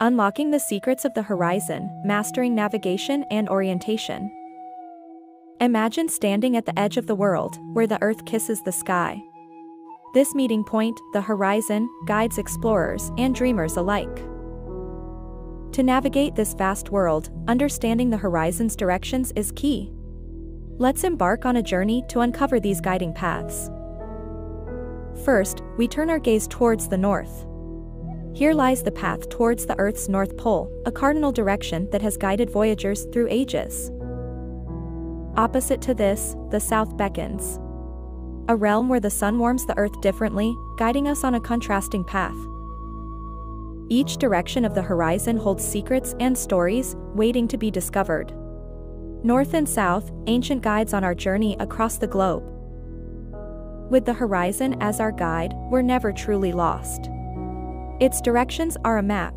Unlocking the secrets of the horizon, mastering navigation and orientation. Imagine standing at the edge of the world, where the earth kisses the sky. This meeting point, the horizon, guides explorers and dreamers alike. To navigate this vast world, understanding the horizon's directions is key. Let's embark on a journey to uncover these guiding paths. First, we turn our gaze towards the north. Here lies the path towards the Earth's North Pole, a cardinal direction that has guided voyagers through ages. Opposite to this, the south beckons. A realm where the sun warms the earth differently, guiding us on a contrasting path. Each direction of the horizon holds secrets and stories, waiting to be discovered. North and south, ancient guides on our journey across the globe. With the horizon as our guide, we're never truly lost. Its directions are a map,